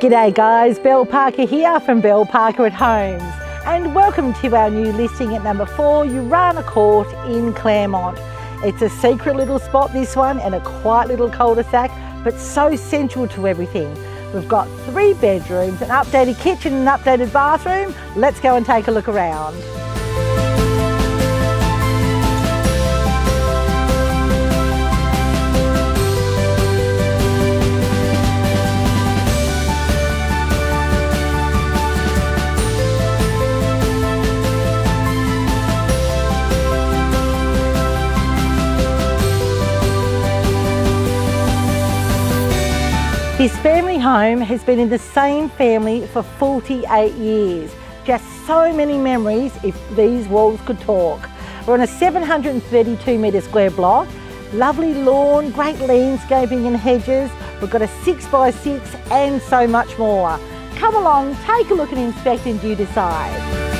G'day guys, Belle Parker here from Belle Parker at Homes and welcome to our new listing at number 4 Urana Court in Claremont. It's a secret little spot this one and a quiet little cul-de-sac but so central to everything. We've got three bedrooms, an updated kitchen and an updated bathroom. Let's go and take a look around. This family home has been in the same family for 48 years. Just so many memories if these walls could talk. We're on a 732 metre square block, lovely lawn, great landscaping and hedges. We've got a six by six and so much more. Come along, take a look and inspect and you decide.